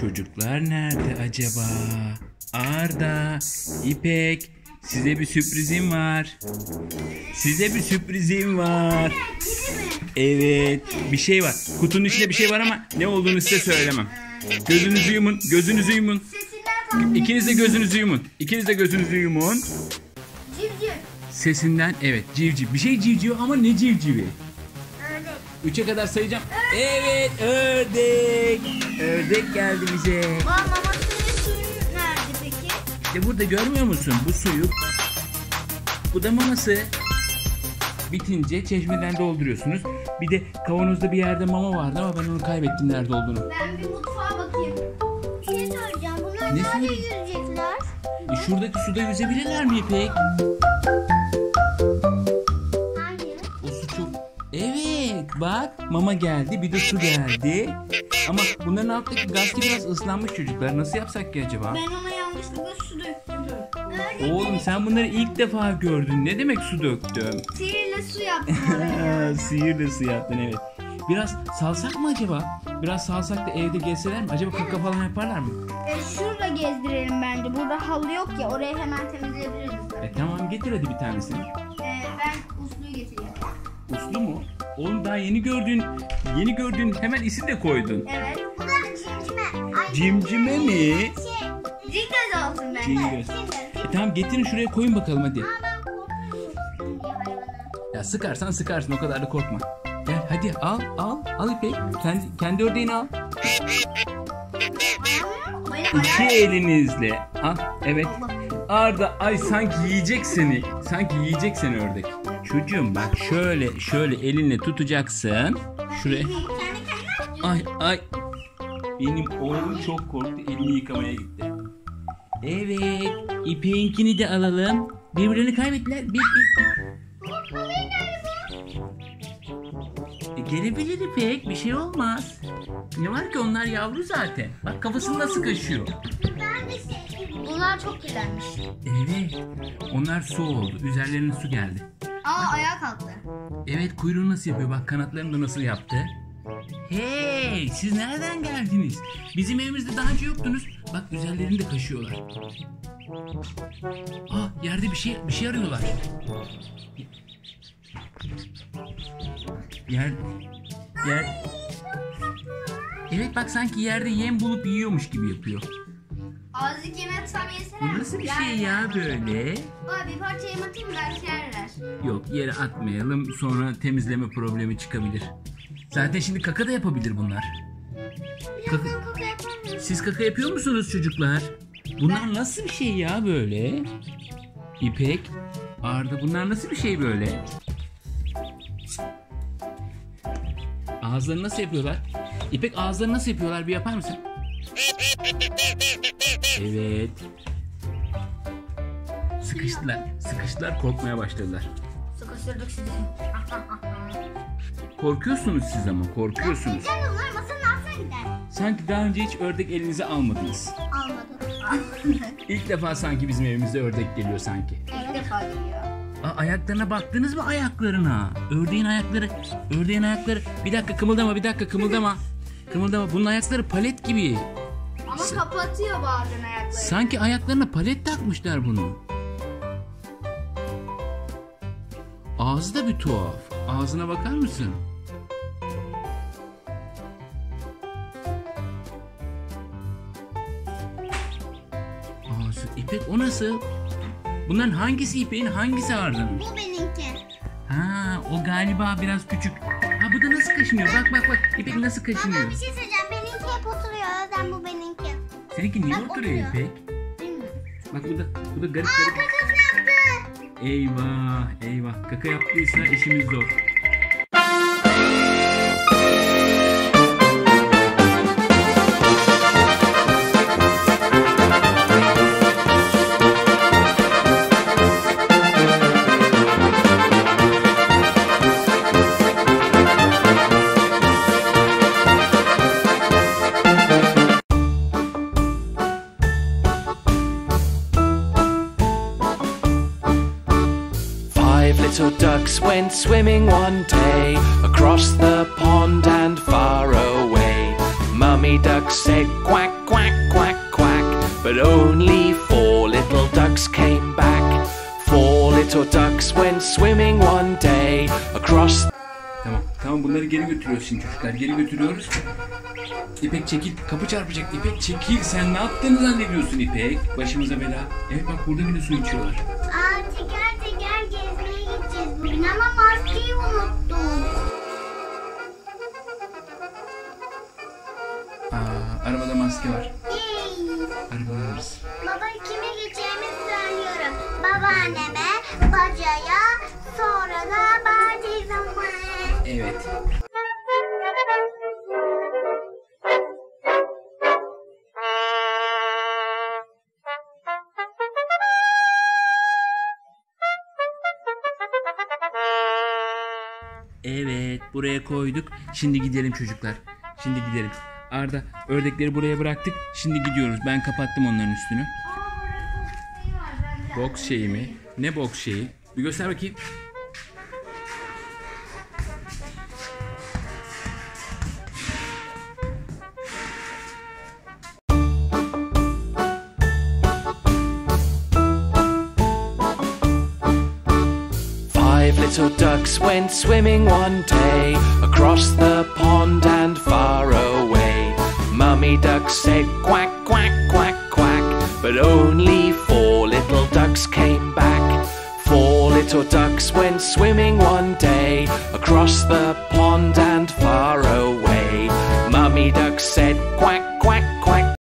Çocuklar nerede acaba? Arda, İpek, size bir sürprizim var. Size bir sürprizim var. Evet, bir şey var. Kutunun içinde bir şey var ama ne olduğunu size söylemem. Gözünüzü yumun, gözünüzü yumun. İkiniz de gözünüzü yumun. İkiniz de gözünüzü yumun. Civciv. Sesinden evet civciv. Bir şey civciv ama ne civcivi? Üçe kadar sayacağım. Evet ördek. Ördek geldi bize. Aa mamasının suyu nerede peki? İşte burada görmüyor musun bu suyu? Bu da maması. Bitince çeşmeden dolduruyorsunuz. Bir de kavanozda bir yerde mama vardı ama ben onu kaybettim nerede olduğunu. Ben bir mutfağa bakayım. Bir şey söyleyeceğim. Bunlar Ne nerede yüzecekler? E şuradaki suda yüzebilirler mi İpek? Bak mama geldi bir de su geldi. Ama bunların alttaki gazete biraz ıslanmış çocuklar. Nasıl yapsak ki acaba? Ben ona yanlışlıkla su döktüm. Oğlum sen bunları ilk defa gördün. Ne demek su döktüm? Sihirle su yaptım Sihirli su yaptın evet. Biraz salsak mı acaba? Biraz salsak da evde gezseler mi? Acaba kaka falan yaparlar mı? e, şurada gezdirelim bence. Burada halı yok ya. Orayı hemen temizleyebiliriz. E tamam getir hadi bir tanesini. E, ben usluyu getireyim. Uslu mu? Oğlum daha yeni gördün. Yeni gördün hemen isim de koydun. Evet. Bu da cimcime. Ay, Cimcime mi? Şey, Cingöz olsun bence. Cingöz. E tamam getirin şuraya koyun bakalım hadi. Aa, ben hayvana. Ya sıkarsan sıkarsın o kadar da korkma. Gel hadi al al al İpek. Kendi, kendi ördeğini al. İki elinizle. Al evet. Arda ay sanki yiyecek seni. Sanki yiyecek seni ördek. Çocuğum bak şöyle şöyle elinle tutacaksın. Şuraya. Ay ay. Benim oğlum çok korktu elini yıkamaya gitti. Evet. İpeğinkini de alalım. Birbirlerini kaybettiler. Bip bip. E, gelebilir İpek. Bir şey olmaz. Ne var ki onlar yavru zaten. Bak kafasını nasıl kaşıyor. Bunlar çok kirlenmiş. Evet. Onlar su oldu. Üzerlerine su geldi. Aa ayağa kalktı. Evet kuyruğu nasıl yapıyor? Bak kanatlarını da nasıl yaptı. Hey siz nereden geldiniz? Bizim evimizde daha önce yoktunuz. Bak üzerlerini de kaşıyorlar. Ah yerde bir şey bir şey arıyorlar. Yer yer Evet bak sanki yerde yem bulup yiyormuş gibi yapıyor. Azıcık yeme tutam yesene. Bu nasıl bir şey ya böyle? Baba bir parça yem atayım belki yerler. Yok yere atmayalım sonra temizleme problemi çıkabilir. Zaten şimdi kaka da yapabilir bunlar. Kaka, Birazdan yapar mısın? siz kaka yapıyor musunuz çocuklar? Bunlar nasıl bir şey ya böyle? İpek, Arda bunlar nasıl bir şey böyle? Ağızlarını nasıl yapıyorlar? İpek ağızlarını nasıl yapıyorlar bir yapar mısın? Evet. Sıkıştılar. Sıkıştılar korkmaya başladılar. Sıkıştırdık sizi. Korkuyorsunuz siz ama korkuyorsunuz. Sen onlar masanın altına gider. Sanki daha önce hiç ördek elinize almadınız. Almadım. İlk defa sanki bizim evimize ördek geliyor sanki. İlk defa geliyor. Aa, ayaklarına baktınız mı ayaklarına? Ördeğin ayakları, ördeğin ayakları. Bir dakika kımıldama, bir dakika kımıldama. Kımıldama. Bunun ayakları palet gibi. Ama kapatıyor bazen ayakları. Sanki ayaklarına palet takmışlar bunu. Ağzı da bir tuhaf. Ağzına bakar mısın? Ağzı. İpek o nasıl? Bunların hangisi İpek'in hangisi Arda'nın? Bu benimki. Ha o galiba biraz küçük. Ha bu da nasıl kaşınıyor? Bak bak bak. İpek nasıl kaşınıyor? Ama bir şey Seninki niye Bak, oturuyor oturuyor. İpek? Bilmiyorum. Bak bu da bu da garip Aa garip. kakası yaptı. Eyvah eyvah. Kaka yaptıysa işimiz zor. Little ducks went swimming one day across the pond and far away. Mummy duck said quack, quack, quack, quack. But only four little ducks came back. Four little ducks went swimming one day across Tamam. Tamam bunları geri götürüyoruz şimdi çocuklar. Geri götürüyoruz. İpek çekil. Kapı çarpacak. İpek çekil. Sen ne yaptığını zannediyorsun İpek? Başımıza bela. Evet bak burada bile su içiyorlar. Aa gezmeye bugün ama maskeyi unuttum. Aa, arabada maske var. Arabada alırız. Baba kime gideceğimi söylüyorum. Babaanneme, bacaya, sonra da bacızıma. Evet. Evet, buraya koyduk. Şimdi gidelim çocuklar. Şimdi gidelim. Arda, ördekleri buraya bıraktık. Şimdi gidiyoruz. Ben kapattım onların üstünü. Boks şeyi mi? Ne boks şeyi? Bir göster bakayım. little ducks went swimming one day across the pond and far away. Mummy duck said quack, quack, quack, quack, but only four little ducks came back. Four little ducks went swimming one day across the pond and far away. Mummy duck said quack, quack,